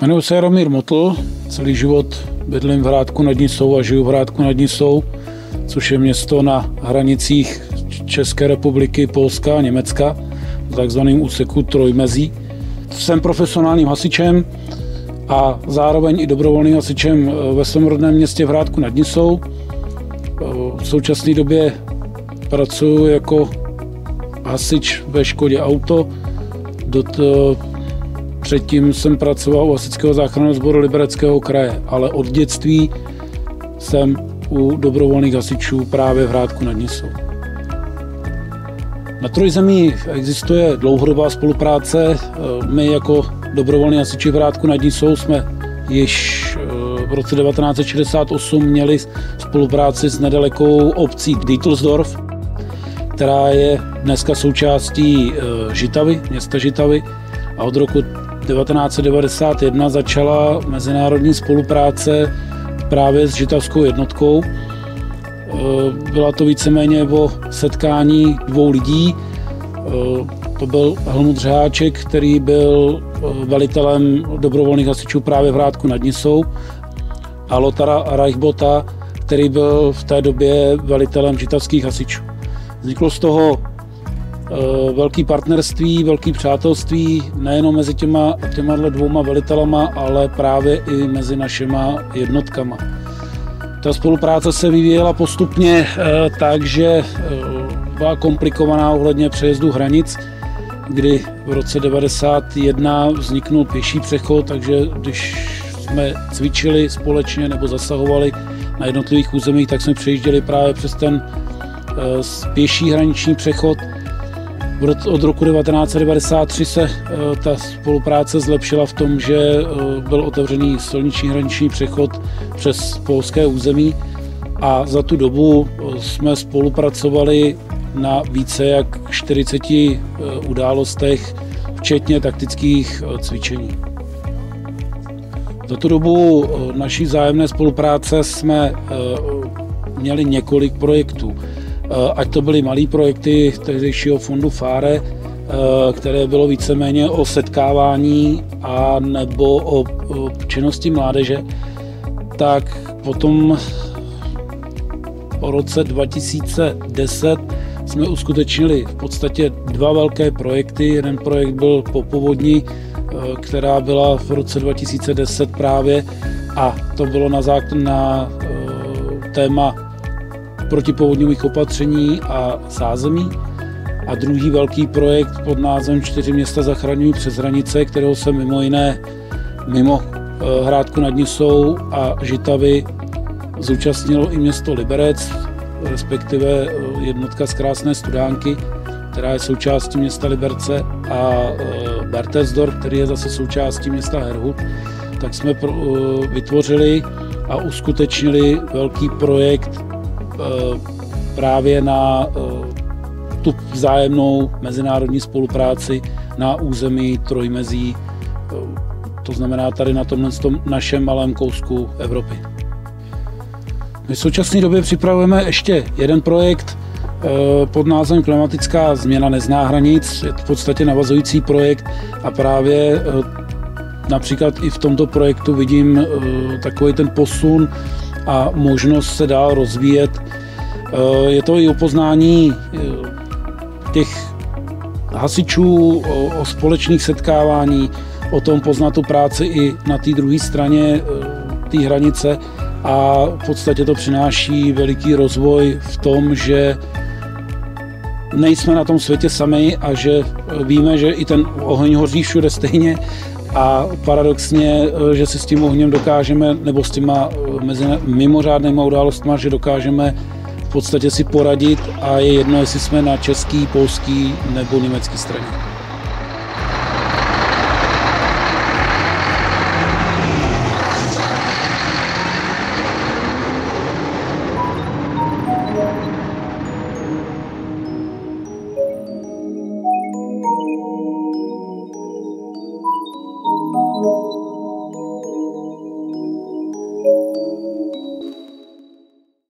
Jmenuji se Jaromír Motl, celý život bydlím v Hrádku nad Nisou a žiju v Hrádku nad Nisou, což je město na hranicích České republiky, Polska a Německa, v takzvaném úseku Trojmezí. Jsem profesionálním hasičem a zároveň i dobrovolným hasičem ve svém rodném městě v Hrádku nad Nisou. V současné době pracuji jako hasič ve Škodě Auto. Do to, předtím jsem pracoval u hasičského záchranného sboru Libereckého kraje, ale od dětství jsem u dobrovolných hasičů právě v Hrádku nad Nisou. Na Trojzemí existuje dlouhodobá spolupráce. My jako dobrovolní hasiči v Hrádku nad Nisou jsme již eh, v roce 1968 měli spolupráci s nedalekou obcí Dietelsdorf, která je dneska součástí eh, Žitavy, města Žitavy a od roku 1991 začala mezinárodní spolupráce právě s žitavskou jednotkou. Eh, byla to víceméně o setkání dvou lidí. Eh, to byl Helmut Řeháček, který byl velitelem dobrovolných hasičů právě v Hrádku nad Nisou a Lotara Reichbota, který byl v té době velitelem žitavských hasičů. Vzniklo z toho velký partnerství, velký přátelství nejenom mezi těma, těma dvouma velitelama, ale právě i mezi našima jednotkama. Ta spolupráce se vyvíjela postupně eh, tak, že eh, byla komplikovaná ohledně přejezdu hranic, kdy v roce 1991 vzniknul pěší přechod, takže když jsme cvičili společně nebo zasahovali na jednotlivých územích, tak jsme přejížděli právě přes ten pěší hraniční přechod. Od roku 1993 se eh, ta spolupráce zlepšila v tom, že eh, byl otevřený silniční hraniční přechod přes polské území a za tu dobu eh, jsme spolupracovali na více jak 40 událostech, včetně taktických cvičení. Za tu dobu naší zájemné spolupráce jsme měli několik projektů. Eh, ať to byly malé projekty tehdejšího fondu FARE, eh, které bylo víceméně o setkávání a nebo o, o činnosti mládeže, tak potom po roce 2010 jsme uskutečnili v podstatě dva velké projekty. Jeden projekt byl po povodni, eh, která byla v roce 2010 právě a to bylo na, zákon, na téma protipovodňových opatření a zázemí. A druhý velký projekt pod názvem Čtyři města zachraňují přes hranice, kterého se mimo jiné mimo eh, Hrádku nad Nisou a Žitavy zúčastnilo i město Liberec, respektive eh, jednotka z Krásné Studánky, která je součástí města Liberce a eh, Bertelsdorf, který je zase součástí města Herhut, tak jsme vytvořili a uskutečnili velký projekt právě na eh, tu vzájemnou mezinárodní spolupráci na území Trojmezí, eh, to znamená tady na tomhle tom našem malém kousku Evropy. My v současné době připravujeme ještě jeden projekt pod názvem Klimatická změna nezná hranic. Je to v podstatě navazující projekt a právě například i v tomto projektu vidím takový ten posun a možnost se dál rozvíjet. Eh, je to i o poznání eh, těch hasičů, o, společných setkávání, o tom poznat tu práci i na té druhé straně eh, té hranice a v podstatě to přináší veliký rozvoj v tom, že nejsme na tom světě sami a že víme, že i ten oheň hoří všude stejně a paradoxně, eh, že si s tím ohněm dokážeme, nebo s těma eh, mezi mimořádnýma událostmi, že dokážeme v podstatě si poradit a je jedno, jestli jsme na český, polský nebo německý straně.